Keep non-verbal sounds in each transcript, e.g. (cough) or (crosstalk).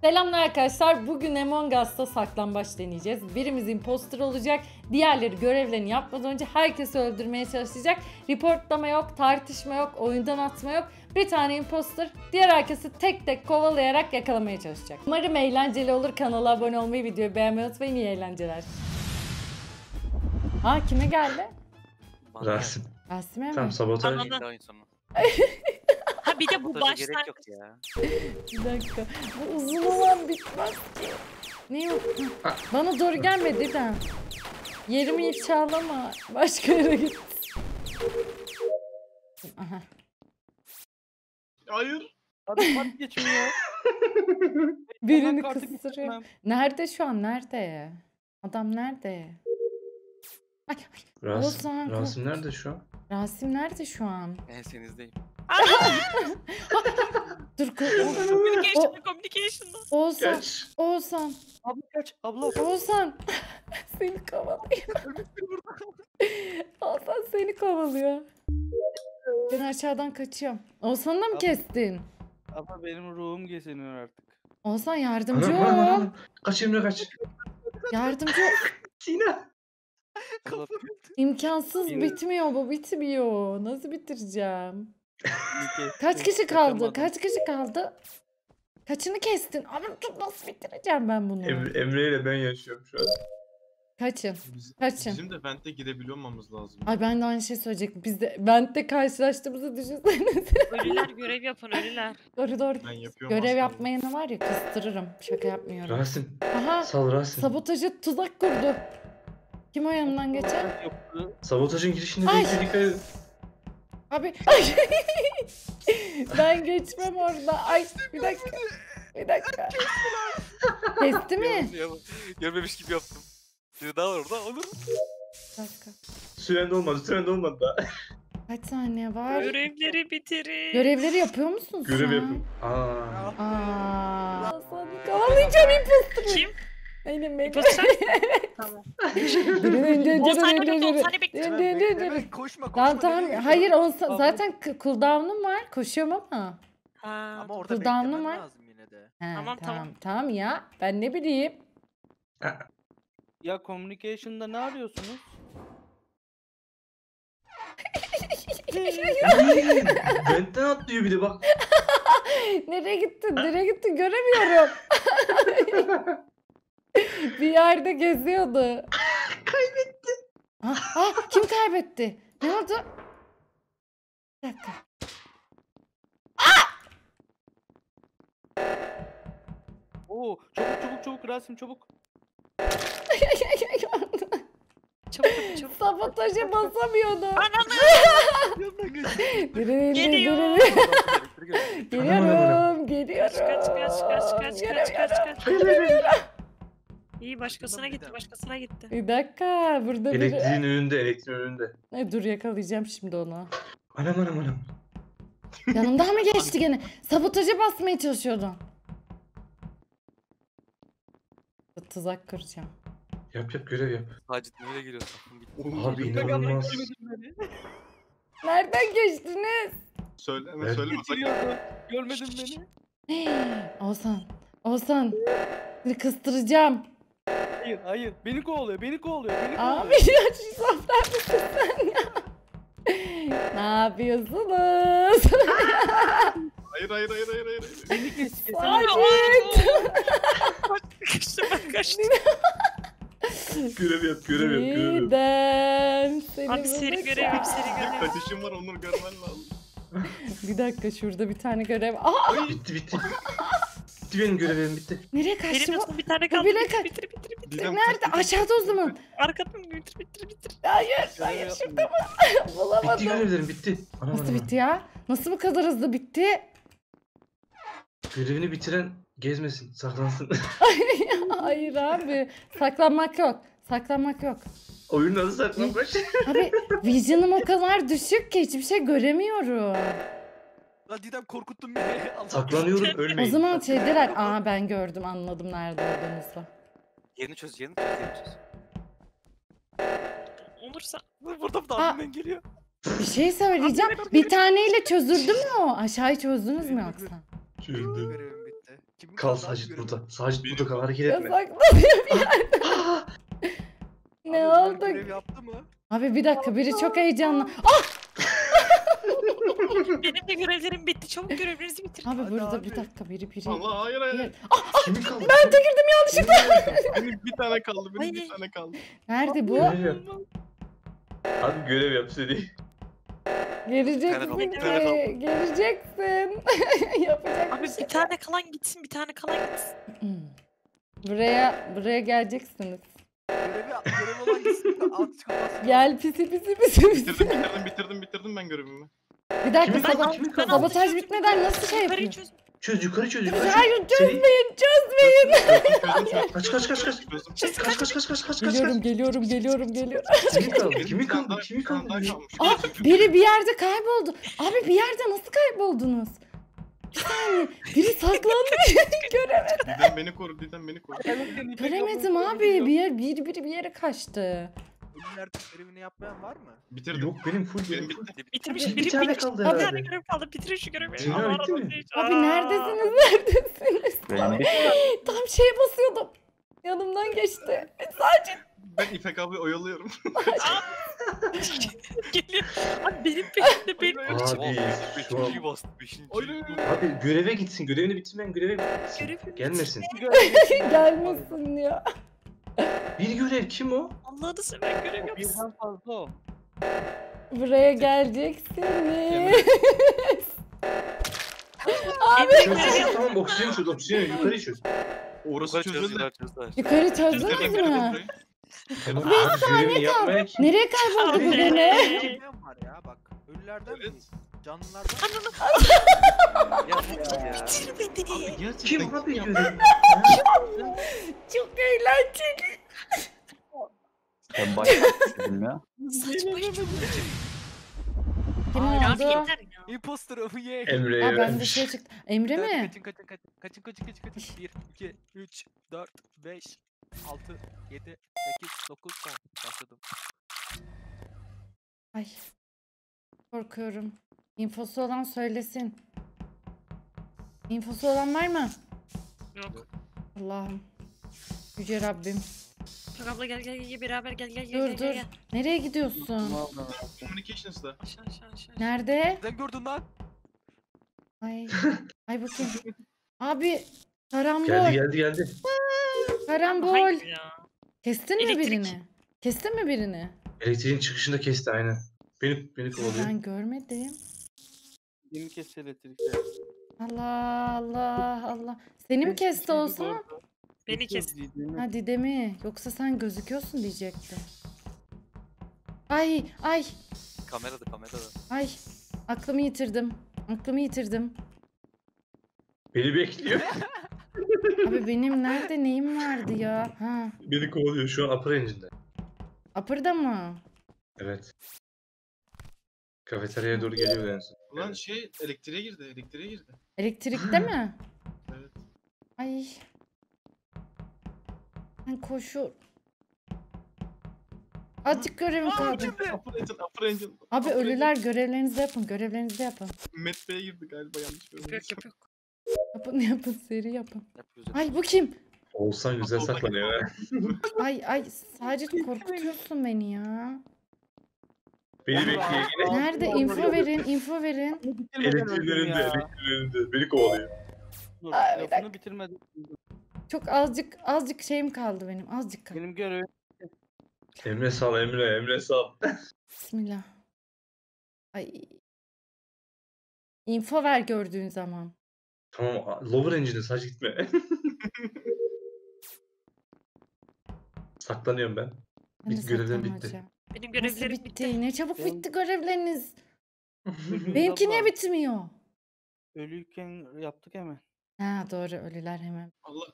Selamlar arkadaşlar. Bugün Among Us'ta saklambaç deneyeceğiz. Birimiz imposter olacak. Diğerleri görevlerini yapmadan önce herkesi öldürmeye çalışacak. Reportlama yok, tartışma yok, oyundan atma yok. Bir tane imposter diğer herkesi tek tek kovalayarak yakalamaya çalışacak. Umarım eğlenceli olur. Kanala abone olmayı, videoyu beğenmeyi unutmayın. İyi eğlenceler. Aa kime geldi? Rasim. Rasim'e mi? Tamam sabotaj. Bir de bu gerek yok ya. Bir dakika. Bu uzun olan bitmez ki. Ne yok? Hah, Bana doğru gelmedi de. Yerimi hiç çağlama. Başka yere git. Aha. Hayır. Hadi kart geçmiyor. (laughs) Birini kıstırıyor. geçirmem. Nerede şu an? Nerede? Adam nerede? Ay, ay. Rasim, Rasim nerede şu an? Rasim nerede şu an? Ensenizdeyim. Dur. ko- Communication, communication'da. Oğuzhan. Geç. Oğuzhan. Abla kaç. Abla. Oğuzhan. (laughs) seni kovalıyor. (laughs) Oğuzhan seni kovalıyor. Ben aşağıdan kaçıyorum. Oğuzhan'ı da mı Abi- kestin? Abla benim ruhum geziniyor artık. Oğuzhan yardımcı anam ol. anam. Kaç Emre kaç. Yardımcı ol. (laughs) Sina. Abla, İmkansız bitmiyor bu bitmiyor. Nasıl bitireceğim? Kaç kişi kaldı? Kaç kişi kaldı? Kaçını kestin? Abi dur nasıl bitireceğim ben bunu? Emre, Emre ile ben yaşıyorum şu an. Kaçın? Biz, Kaçın? bizim de Vent'e gidebiliyor olmamız lazım. Ay ben de aynı şey söyleyecektim. Biz de Vent'te karşılaştığımızı düşünsenize. (laughs) Ölüler görev yapın ölüler. doğru doğru. Ben yapıyorum Görev aslında. yapmayana var ya kıstırırım. Şaka yapmıyorum. Rasim. Aha Sal Rasim. sabotajı tuzak kurdu. Kim o yanından geçer? Sabotajın girişinde değil dikkat edin. Abi (laughs) ben geçmem orada. Ay bir dakika. Bir dakika. Kesti mi? Görmemiş gibi yaptım. Bir daha var orada olur. Bir dakika. Süren de olmadı, süren de olmadı da. Kaç saniye var? Görevleri bitirin. Görevleri yapıyor musun Görev sen? yapın. Aa. Aa. Seni kovalayacağım imposter'ı. Kim? Benim benim. İmposter? (laughs) tamam. Dırın dırın 10 dırın saniye dırın bekle 10 dırın. saniye bekle. Dırın dırın dırın dırın. koşma koşma. Tamam Hayır gidiyorsun? o Tamam. zaten k- cooldown'um var. Koşuyorum ama. Ha, Ama orada Cooldown'um beklemen var. lazım yine de. He, Tamam, tamam tamam. tamam ya. Ben ne bileyim. Ya communication'da ne arıyorsunuz? (laughs) Benden atlıyor bir de bak. (laughs) Nereye gittin? Nereye gittin? Göremiyorum. (laughs) (laughs) bir yerde geziyordu. (laughs) Kaybetti. Ah, ah, kim kaybetti? Ne oldu? Bir dakika. Oo çabuk çabuk çabuk Rasim çabuk. (laughs) çabuk yapın çabuk. Sabotaja basamıyordu. Yanına geç. Geliyor. Geliyorum, geliyorum. Kaç kaç kaç kaç kaç kaç kaç kaç. İyi başkasına gitti başkasına gitti. Bir dakika, burada bir... Elektriğin önünde, elektriğin önünde. Ay, dur yakalayacağım şimdi onu. Anam anam anam. Yanımdan mı (laughs) geçti gene? Sabotaja basmaya çalışıyordu. Tuzak kuracağım. Yap yap görev yap. Hacit nereye giriyorsun? Abi inanılmaz. (laughs) Nereden geçtiniz? Söyleme Evet. söyleme. Görmedin beni. (gasps) Oğuzhan, Oğuzhan. Seni kıstıracağım. Hayır hayır. Beni kovalıyor. Beni kovalıyor. Beni kovalıyor. Abi ya şu saflar mısın sen ya? ne yapıyorsunuz? Hayır hayır hayır hayır hayır. Beni kes. kes. Sacit. Kaçtım ben kaçtım. Görev yap, görev yap, görev yap. Neden? Seni Abi seri görev yap seri görev. Kaç işim var onları görmen lazım. Bir dakika şurada bir tane görev. Aa Bitti bitti. Bitti benim görevim bitti. nereye kaçtı Benim bu? bir tane Bu kaldı. bile Bitir kaç- Didem, Nerede? Aşağıda o zaman. Arkadan bitir bitir bitir. Hayır, Görev hayır şurada mı? (laughs) Bitti Bulamadım. görevlerim bitti. Anam Nasıl bitti ya? Nasıl bu kadar hızlı bitti? Görevini bitiren gezmesin, saklansın. (laughs) (laughs) Hayır abi. Saklanmak yok. Saklanmak yok. Oyunun adı saklambaç. Abi vizyonum o kadar düşük ki hiçbir şey göremiyorum. Lan Didem korkuttun beni. Allah Saklanıyorum, O ölmeyin. zaman şeydiler. Aa ben gördüm anladım nerede olduğunuzu. Yerini çöz yerini çöz yerini çöz. Olursa. Burada da Aa. abinden geliyor. Bir şey söyleyeceğim. Bir taneyle çözüldü mü o? Aşağıyı çözdünüz mü yoksa? Çözdüm. Görevim bitti. Kimin Kal kaldı Sacit burada. Sacit burada kal hareket etme. saklanıyor bir yerde. (laughs) ne Abi oldu? Görev yaptı mı? Abi bir dakika biri çok heyecanlı. (laughs) Benim de görevlerim bitti. Çabuk görevlerinizi bitirin. Abi Hadi burada abi. bir dakika biri biri. Allah hayır hayır. Yer- Kimin kaldı? Ben tükürdüm yanlışlıkla. Benim bir tane kaldı. Benim bir tane kaldı. Nerede bu? Abi görev yap seni. Geleceksin telefon. Geleceksin. (laughs) Yapacak Abi bir şey. bir tane kalan gitsin. Bir tane kalan gitsin. Hmm. Buraya buraya geleceksiniz. Görevi görev olan gitsin. Gel pisi pisi pisi pisi. Bitirdim bitirdim bitirdim bitirdim ben görevimi. Bir dakika Kimin kaldı? Kimin kaldı? sabotaj bitmeden nasıl şey Yukarıyı yapıyor? çöz. Çöz yukarı çöz yukarı çöz. Hayır çözmeyin çözmeyin. Kaç kaç kaç kaç. Kaç kaç kaç kaç kaç kaç Geliyorum geliyorum geliyorum geliyorum. Kimin kaldı? Kimin kaldı? Kimin kaldı? Aa, biri bir yerde kayboldu. Abi bir yerde nasıl kayboldunuz? Bir saniye. Biri saklandı. (laughs) Göremedim. Didem beni koru. Didem beni koru. Göremedim abi. Bir yer biri biri bir yere kaçtı. Ölülerde görevini yapmayan var mı? Bitirdim. Yok benim full Benim full. bitti. Bitirmiş. Bir tane kaldı (laughs) Bir tane herhalde. görev kaldı. Bitirin şu görevi. Dünya bitti mi? Abi neredesiniz? Neredesiniz? Tam şeye basıyordum. Yanımdan geçti. Sadece Ben İpek abi oyalıyorum. (laughs) Geliyor. Abi benim peşimde benim. Abi. Beşinciyi bastı. Beşinciyi. Abi göreve gitsin. Görevini bitirmeyen göreve gitsin. Gelmesin. (laughs) gelmesin ya. Bir görev kim o? Allah'ını seven görev yapsın. birden fazla o. Buraya geleceksiniz. Abi. Çöz çöz tamam oksijen çöz oksijen yukarı çöz. Orası çözüldü. yukarı çözdünüz mü? Tamam abi görevini yapmaya? Nereye kayboldu bu gene? Ölülerden var Canlılardan mı? Ya (laughs) ya. Bitir beni. Gerçekten Kim abi görev? Çok eğlenceli. Ben başladım (laughs) ya. Saçma iş. Kim Ay, Ya oldu? yeter ya. Imposter'ı ye. Emre'ye Aa ben vermiş. şey çıktı. Emre mi? Kaçın kaçın kaçın kaçın kaçın kaçın kaçın. 1, 2, 3, 4, 5, 6, 7, 8, 9, 10. Başladım. Ay. Korkuyorum. İnfosu olan söylesin. İnfosu olan var mı? Yok. Allah'ım. Yüce Rabbim. Bak abla gel gel gel beraber gel gel gel Dur gel, dur. gel. Nereye gidiyorsun? Communications'da. Aşağı aşağı aşağı. Nerede? Sen gördün lan. Ay. (laughs) Ay bakayım. Abi. Karambol. Geldi geldi geldi. Karambol. Kestin mi Elektrik. birini? Kestin mi birini? Elektriğin çıkışında kesti aynen. Beni beni kovalıyor. Ben görmedim. Yeni kesti elektrikte. Allah Allah Allah. Seni mi kesti olsa? Beni kes. Hadi de mi? Yoksa sen gözüküyorsun diyecekti. Ay ay Kamerada kamerada. ay. Aklımı yitirdim. Aklımı yitirdim. Beni bekliyor. (laughs) Abi benim nerede neyim vardı ya? Ha. beni kovalıyor şu an upper engine'de. Upper'da mı? Evet. Kafeteryaya doğru geliyor en son. Ulan şey elektriğe girdi. Elektriğe girdi. Elektrikte mi? (gasps) Evet. Ay. Ben koşu. Azıcık görevim kaldı. Upper engine, upper engine. Abi upper ölüler görevlerinizi yapın. Görevlerinizi yapın. engine. Matt Bey'e girdi galiba yanlış Yok görmüşüm. yok yok. Yapın yapın seri yapın. Yapıyoruz. Ay bu kim? Oğuzhan güzel saklanıyor ha. Ay ay Sacit korkutuyorsun beni ya. Beni bekliyor yine. Nerede? Info verin, info verin. Elektriğin önünde. Beni kovalıyor. Dur, bir lafını dakika. bitirmedim. Çok azıcık azıcık şeyim kaldı benim. Azıcık kaldı. Benim görevim Emre sal Emre, Emre sal. Bismillah. Ay. Info ver gördüğün zaman. Tamam lower engine'e sadece gitme. (laughs) Saklanıyorum ben. Ben de Bitti, görevler bitti. Benim Nasıl görevlerim bitti? bitti. Ne çabuk Benim- bitti görevleriniz. Ölüyken Benimki niye bitmiyor? Ölüyken yaptık hemen. Ha doğru ölüler hemen. Allah.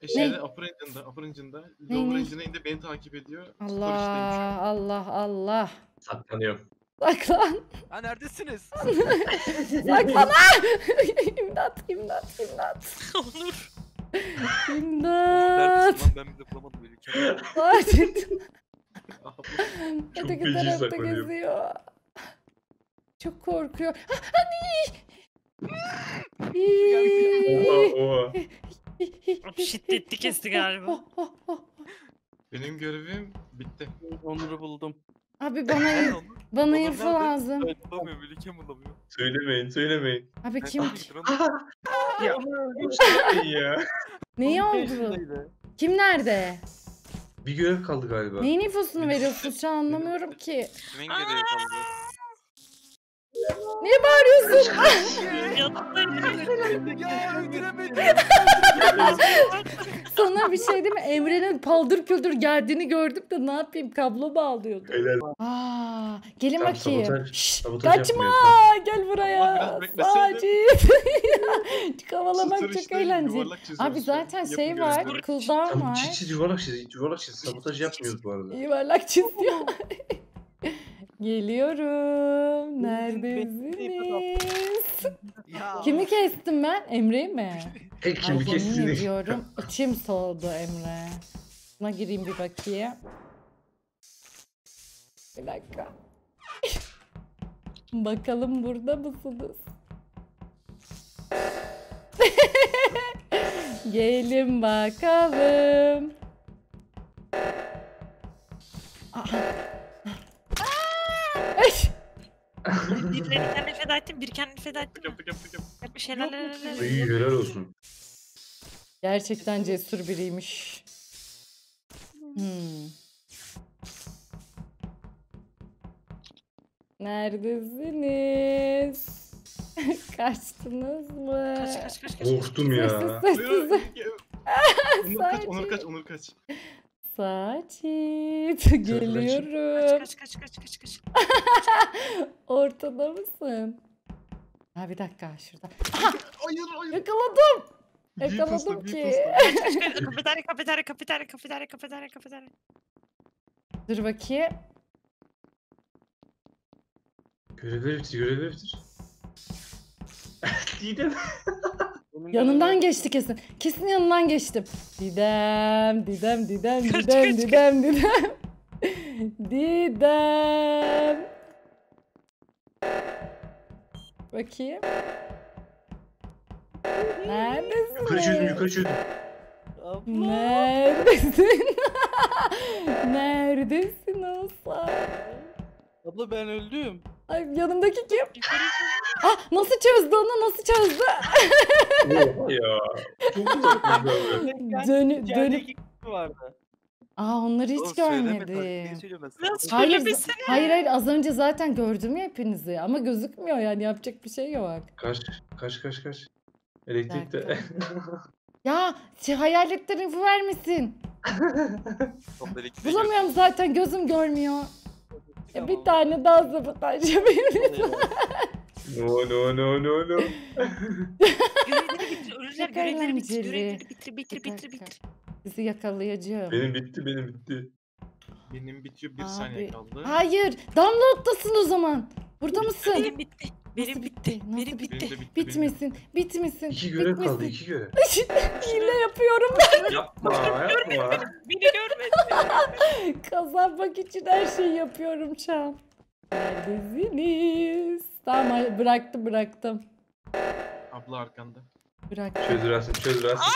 E şeyde upper engine'da, upper engine'da. Ne, Lower ne? engine'e indi beni takip ediyor. Allah. Allah Allah. Saklanıyorum. Saklan. Ha neredesiniz? (laughs) (laughs) Saklan. (laughs) imdat imdat imdat. Onur. İmdat. Neredesin lan ben bile bulamadım böyle ülkemi. Çok Öteki feci tarafta saklanıyorum. geziyor. Çok korkuyor. Ha, Oha oha. Şiddetli kesti galiba. Benim görevim bitti. Onur'u buldum. Abi bana bana Onur info nerede? lazım. Bulamıyorum. Melike bulamıyor. Söylemeyin söylemeyin. Abi kim Ya. ya. neyi oldu? Kim nerede? Bir görev kaldı galiba. Neyin infosunu veriyorsunuz şu an anlamıyorum ki. Kimin görevi kaldı? Niye bağırıyorsun? Ya öldüremedim. Sana bir şey değil mi? Emre'nin paldır küldür geldiğini gördüm de ne yapayım kablo bağlıyordum. Helal. Aa, gelin Tamam, bakayım. sabotaj- Şşş, sabotaj kaçma yapmıyor, gel buraya. biraz bekleseydi. Sacit. (laughs) Kovalamak Çıtır çok işte, eğlenceli. yuvarlak çiziyoruz Abi şu an. zaten Yapın şey var, Tamam var. çiz çiz yuvarlak çiz yuvarlak çiz. Sabotaj yapmıyoruz bu arada. Yuvarlak çiziyor. Geliyorum. Neredesiniz? (laughs) Ya. Kimi kestim ben? Emre'yi mi? (laughs) Tek kimi yemin kestiniz? ediyorum. İçim soğudu Emre. Buna gireyim bir bakayım. Bir dakika. (laughs) Bakalım burada mısınız? Gelin bakalım. Aha. (laughs) Birilerini kendini feda ettim, bir kendini feda ettim. Yaptık yaptık yaptık. Bir şeyler. İyi helal olsun. Gerçekten cesur biriymiş. Hmm. Neredesiniz? (laughs) Kaçtınız mı? Kaç kaç kaç kaç. Korktum ya. Sessiz sessiz. (laughs) Onur kaç, Onur kaç, Onur kaç. Saçit geliyorum. Kaç kaç kaç kaç kaç. (laughs) Ortada mısın? Ha bir dakika şurada. Hayır hayır. Yakaladım. Yakaladım ki. Kafeterya kafeterya kafeterya kafeterya kafeterya kafeterya. Dur bakayım. Görevler bitir görevler bitir. (laughs) Didem. Yanından geçti kesin. Kesin yanından geçtim. Didem, Didem, Didem, Didem, kaç, Didem, Didem. (laughs) Didem. Bakayım. Neredesin? Yukarı çözdüm yukarı çözdüm. Neredesin? (laughs) Neredesin Oğuzhan? Abla ben öldüm. Ay yanımdaki kim? Ah nasıl çözdü onu nasıl çözdü? Oha ya. Çok abi. (laughs) Dönü, kişi vardı. Aa onları hiç Oğlum söyleme, görmedim. taktiğini söylüyorum ben sana. Nasıl Hayır, söylemesin? hayır hayır az önce zaten gördüm ya hepinizi ama gözükmüyor yani yapacak bir şey yok. Kaç kaç kaç kaç. Elektrikte. (laughs) Ya şey, hayaletler info vermesin. Bulamıyorum zaten gözüm görmüyor. E, bir Tamam. tane daha sabotaj yapayım. (laughs) no no no no no. (laughs) Görevleri bitir. Ölürler görevleri bitir. Görevleri bitir bitir Bir bitir bitir. Bizi yakalayacağım. Benim bitti benim bitti. Benim bitiyor bir saniye Abi, kaldı. Hayır download'tasın o zaman. Burada mısın? Benim bitti. Nasıl bitti. Nasıl Benim bitti? De bitti. Bitmesin. Bitmesin. İki görev kaldı bitmesin. iki görev. (laughs) Hile yapıyorum. Yapma yapma. Beni görmedi. (laughs) Kazanmak için her şeyi yapıyorum şu an. Neredesiniz? Tamam bıraktım bıraktım. Abla arkanda. Bıraktım. Çöz Rasim çöz Rasim.